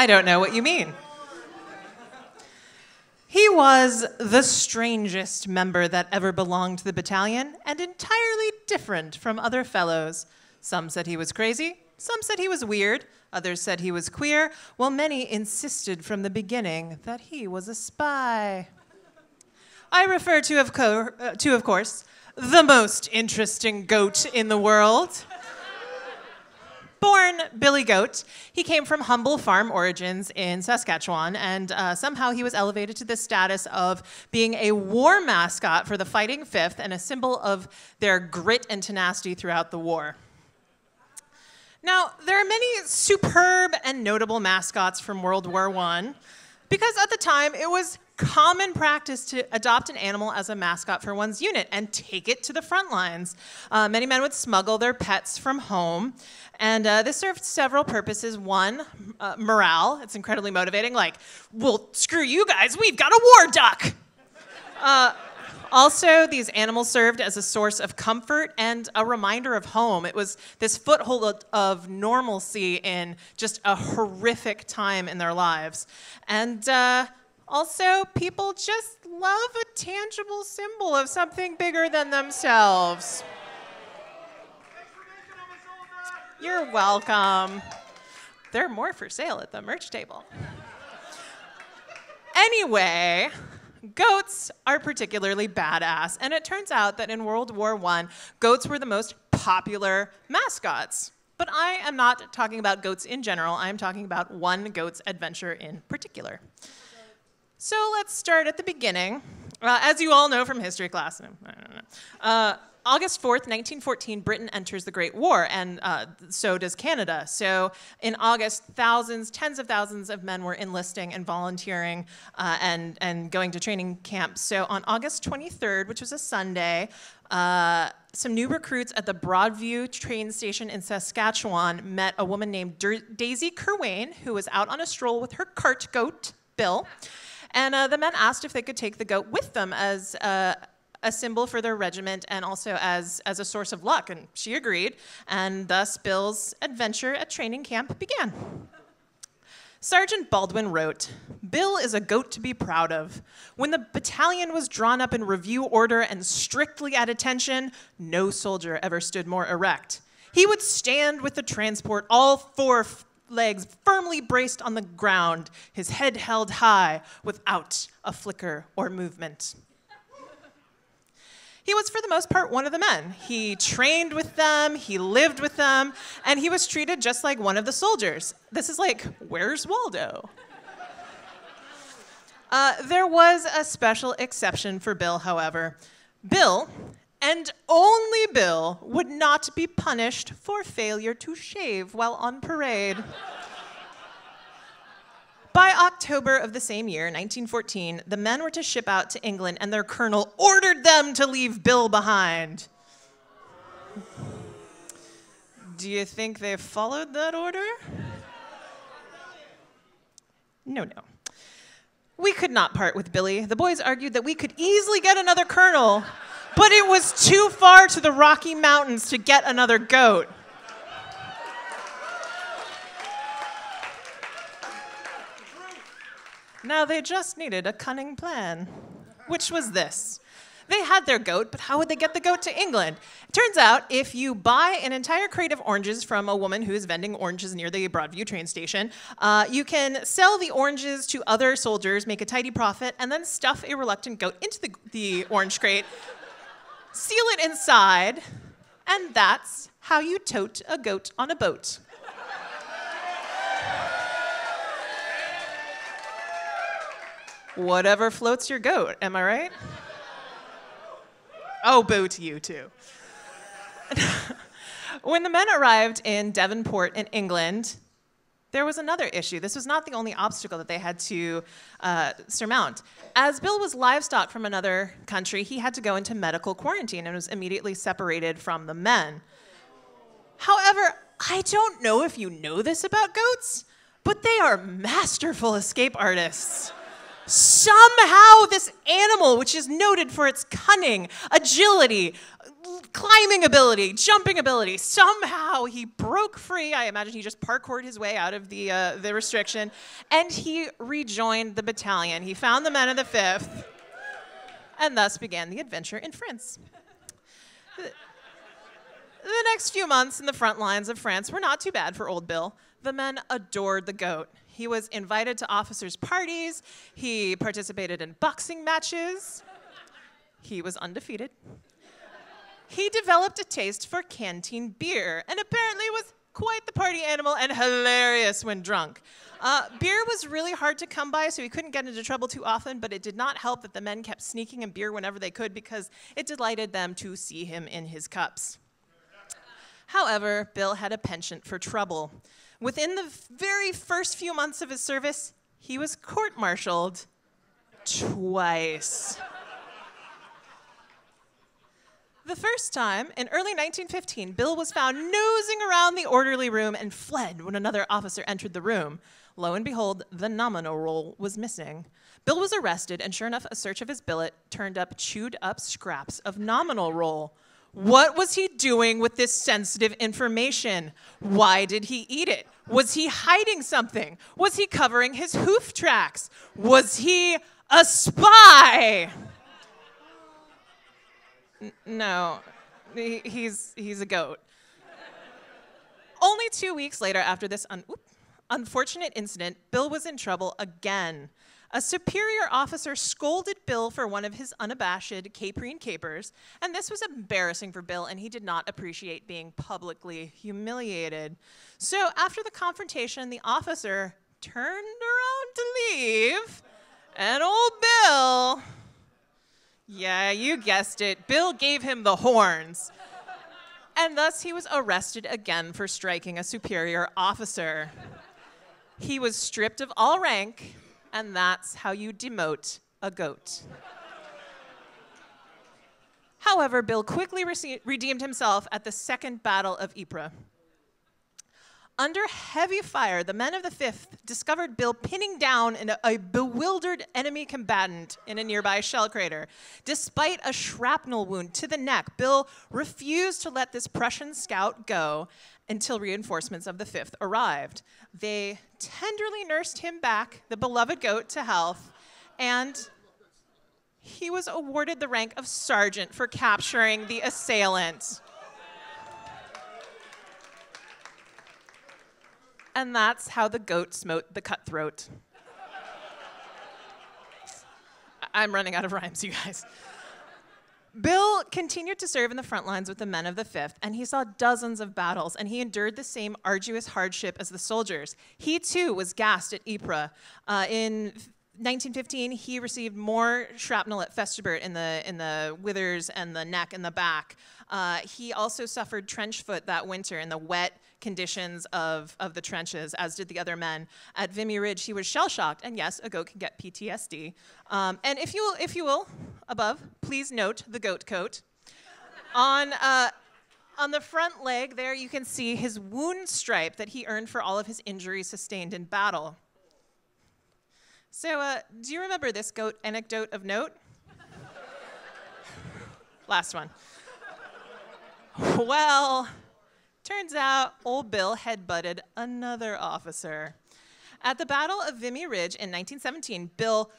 I don't know what you mean. He was the strangest member that ever belonged to the battalion and entirely different from other fellows. Some said he was crazy, some said he was weird, others said he was queer, while many insisted from the beginning that he was a spy. I refer to, of, co- uh, to, of course, the most interesting goat in the world. Born Billy Goat, he came from humble farm origins in Saskatchewan, and uh, somehow he was elevated to the status of being a war mascot for the Fighting Fifth and a symbol of their grit and tenacity throughout the war. Now, there are many superb and notable mascots from World War I because at the time it was common practice to adopt an animal as a mascot for one's unit and take it to the front lines. Uh, many men would smuggle their pets from home, and uh, this served several purposes. One, uh, morale. It's incredibly motivating. Like, well, screw you guys, we've got a war duck. Also, these animals served as a source of comfort and a reminder of home. It was this foothold of normalcy in just a horrific time in their lives. And uh, also, people just love a tangible symbol of something bigger than themselves. You're welcome. There are more for sale at the merch table. Anyway, goats are particularly badass, and it turns out that in World War I, goats were the most popular mascots. But I am not talking about goats in general, I am talking about one goat's adventure in particular. So let's start at the beginning. Uh, as you all know from history class, I don't uh, August 4th, 1914, Britain enters the Great War, and uh, so does Canada. So in August, thousands, tens of thousands of men were enlisting and volunteering uh, and, and going to training camps. So on August 23rd, which was a Sunday, uh, some new recruits at the Broadview train station in Saskatchewan met a woman named Daisy Kerwayne, who was out on a stroll with her cart goat, Bill. And uh, the men asked if they could take the goat with them as uh, a symbol for their regiment and also as, as a source of luck. And she agreed, and thus Bill's adventure at training camp began. Sergeant Baldwin wrote Bill is a goat to be proud of. When the battalion was drawn up in review order and strictly at attention, no soldier ever stood more erect. He would stand with the transport, all four legs firmly braced on the ground, his head held high without a flicker or movement. He was, for the most part, one of the men. He trained with them, he lived with them, and he was treated just like one of the soldiers. This is like, where's Waldo? Uh, there was a special exception for Bill, however. Bill, and only Bill, would not be punished for failure to shave while on parade. By October of the same year, 1914, the men were to ship out to England, and their colonel ordered them to leave Bill behind. Do you think they followed that order? No, no. We could not part with Billy. The boys argued that we could easily get another colonel, but it was too far to the Rocky Mountains to get another goat. Now they just needed a cunning plan, which was this. They had their goat, but how would they get the goat to England? It turns out if you buy an entire crate of oranges from a woman who is vending oranges near the Broadview train station, uh, you can sell the oranges to other soldiers, make a tidy profit, and then stuff a reluctant goat into the, the orange crate, seal it inside, and that's how you tote a goat on a boat. Whatever floats your goat, am I right? Oh, boo to you too. when the men arrived in Devonport in England, there was another issue. This was not the only obstacle that they had to uh, surmount. As Bill was livestock from another country, he had to go into medical quarantine and was immediately separated from the men. However, I don't know if you know this about goats, but they are masterful escape artists. Somehow, this animal, which is noted for its cunning, agility, climbing ability, jumping ability, somehow he broke free. I imagine he just parkoured his way out of the, uh, the restriction and he rejoined the battalion. He found the men of the 5th and thus began the adventure in France. The next few months in the front lines of France were not too bad for old Bill. The men adored the goat. He was invited to officers' parties, he participated in boxing matches, he was undefeated. He developed a taste for canteen beer and apparently was quite the party animal and hilarious when drunk. Uh, beer was really hard to come by, so he couldn't get into trouble too often, but it did not help that the men kept sneaking him beer whenever they could because it delighted them to see him in his cups. However, Bill had a penchant for trouble. Within the very first few months of his service, he was court martialed twice. The first time, in early 1915, Bill was found nosing around the orderly room and fled when another officer entered the room. Lo and behold, the nominal roll was missing. Bill was arrested, and sure enough, a search of his billet turned up chewed up scraps of nominal roll. What was he doing with this sensitive information? Why did he eat it? Was he hiding something? Was he covering his hoof tracks? Was he a spy? No, he, he's, he's a goat. Only two weeks later, after this un- unfortunate incident, Bill was in trouble again. A superior officer scolded Bill for one of his unabashed caprine capers, and this was embarrassing for Bill, and he did not appreciate being publicly humiliated. So after the confrontation, the officer turned around to leave, and old Bill, yeah, you guessed it, Bill gave him the horns. And thus he was arrested again for striking a superior officer. He was stripped of all rank and that's how you demote a goat. However, Bill quickly redeemed himself at the Second Battle of Ypres. Under heavy fire, the men of the 5th discovered Bill pinning down a, a bewildered enemy combatant in a nearby shell crater. Despite a shrapnel wound to the neck, Bill refused to let this Prussian scout go until reinforcements of the 5th arrived. They tenderly nursed him back, the beloved goat, to health, and he was awarded the rank of sergeant for capturing the assailant. And that's how the goat smote the cutthroat. I'm running out of rhymes, you guys. Bill continued to serve in the front lines with the men of the 5th, and he saw dozens of battles, and he endured the same arduous hardship as the soldiers. He too was gassed at Ypres. Uh, in 1915, he received more shrapnel at Festubert in the, in the withers and the neck and the back. Uh, he also suffered trench foot that winter in the wet conditions of, of the trenches, as did the other men. At Vimy Ridge, he was shell shocked, and yes, a goat can get PTSD. Um, and if you, will, if you will, above, please note the goat coat. on, uh, on the front leg there, you can see his wound stripe that he earned for all of his injuries sustained in battle. So, uh, do you remember this goat anecdote of note? Last one. Well, turns out old Bill headbutted another officer. At the Battle of Vimy Ridge in 1917, Bill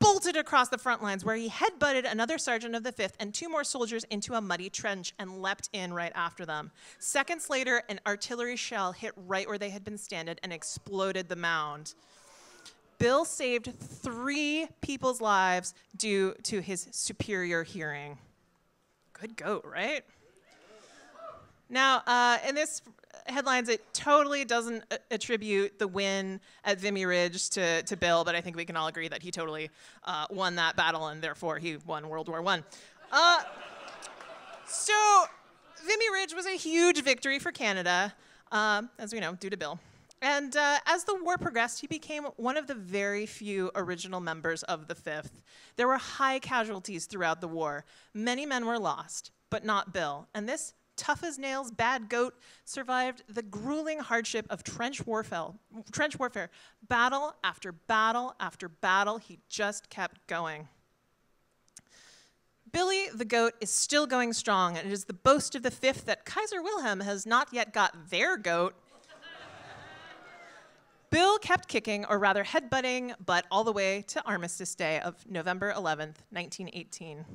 bolted across the front lines where he headbutted another sergeant of the 5th and two more soldiers into a muddy trench and leapt in right after them. Seconds later, an artillery shell hit right where they had been standing and exploded the mound. Bill saved three people's lives due to his superior hearing. Good goat, right? Now, uh, in this headlines, it totally doesn't attribute the win at Vimy Ridge to, to Bill, but I think we can all agree that he totally uh, won that battle and therefore he won World War I. Uh, so, Vimy Ridge was a huge victory for Canada, um, as we know, due to Bill. And uh, as the war progressed, he became one of the very few original members of the Fifth. There were high casualties throughout the war. Many men were lost, but not Bill. And this tough as nails bad goat survived the grueling hardship of trench warfare. Trench warfare. Battle after battle after battle, he just kept going. Billy the goat is still going strong, and it is the boast of the fifth that Kaiser Wilhelm has not yet got their goat. Bill kept kicking, or rather headbutting, but all the way to Armistice Day of November 11th, 1918.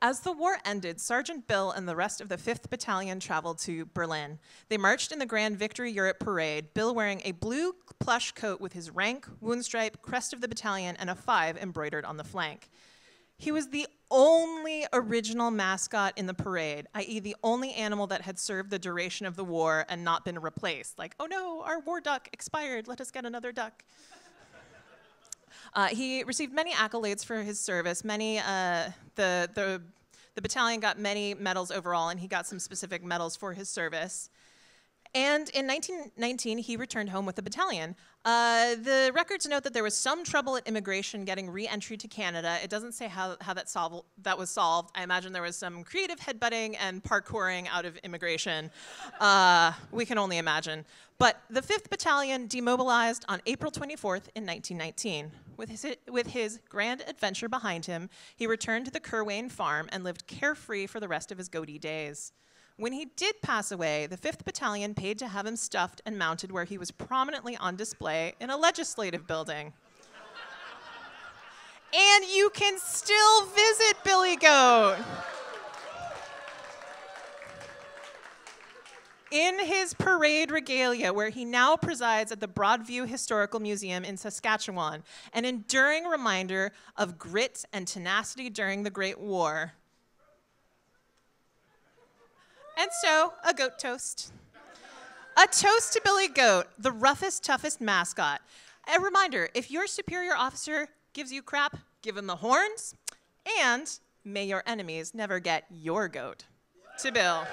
As the war ended, Sergeant Bill and the rest of the 5th Battalion traveled to Berlin. They marched in the Grand Victory Europe Parade, Bill wearing a blue plush coat with his rank, wound stripe, crest of the battalion, and a 5 embroidered on the flank. He was the only original mascot in the parade, i.e., the only animal that had served the duration of the war and not been replaced. Like, oh no, our war duck expired, let us get another duck. Uh, he received many accolades for his service. Many, uh, the, the, the battalion got many medals overall, and he got some specific medals for his service. And in 1919, he returned home with the battalion. Uh, the records note that there was some trouble at immigration getting re-entry to Canada. It doesn't say how, how that, that was solved. I imagine there was some creative headbutting and parkouring out of immigration. Uh, we can only imagine. But the 5th Battalion demobilized on April 24th in 1919. With his, with his grand adventure behind him, he returned to the Kerwayne farm and lived carefree for the rest of his goatee days. When he did pass away, the 5th Battalion paid to have him stuffed and mounted where he was prominently on display in a legislative building. and you can still visit Billy Goat. in his parade regalia, where he now presides at the Broadview Historical Museum in Saskatchewan, an enduring reminder of grit and tenacity during the Great War. And so, a goat toast. A toast to Billy Goat, the roughest, toughest mascot. A reminder if your superior officer gives you crap, give him the horns, and may your enemies never get your goat. To Bill.